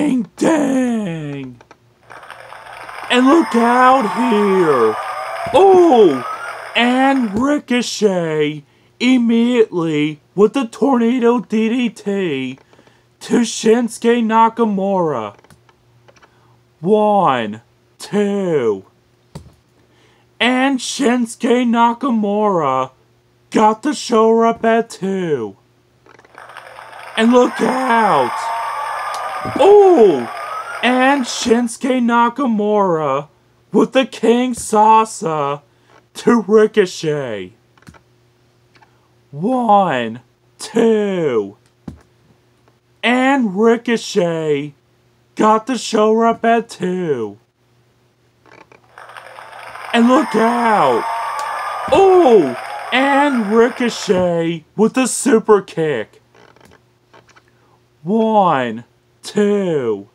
Dang, dang. And look out here. Oh, and Ricochet immediately with the Tornado DDT to Shinsuke Nakamura. One, two. And Shinsuke Nakamura got the show up at two. And look out! Oh! And Shinsuke Nakamura with the Kinshasa to Ricochet. One, two. And Ricochet got the show up at two. And look out! Oh! And Ricochet with the super kick. One, two.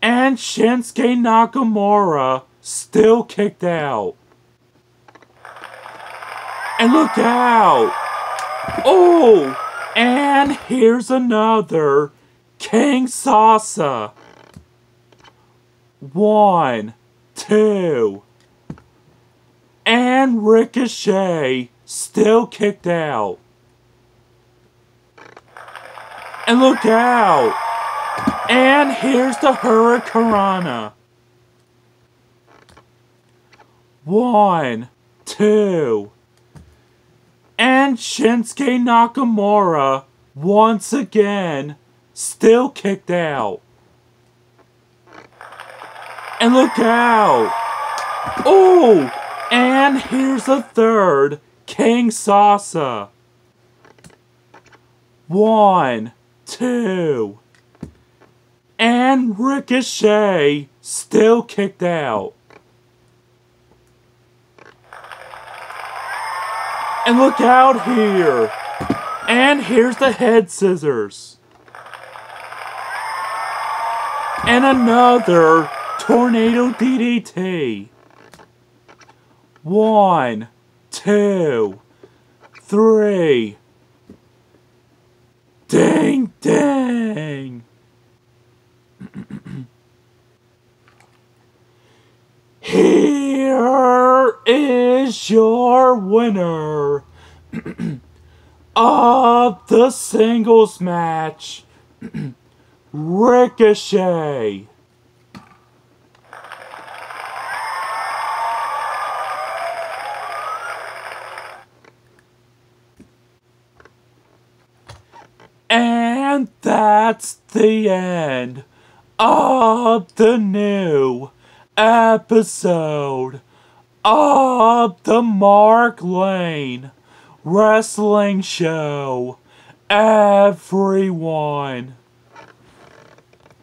And Shinsuke Nakamura still kicked out. And look out! Oh! And here's another Kinshasa. One, two. And Ricochet still kicked out. And look out! And here's the Hurricanrana. One, two. And Shinsuke Nakamura, once again, still kicked out. And look out! Oh! And here's a third, Kinshasa. One, two. And Ricochet still kicked out. And look out here. And here's the head scissors. And another tornado DDT. One, two, three. Dang. Here is your winner of the singles match, Ricochet. And that's the end of the new episode of the Mark Lane Wrestling Show. Everyone.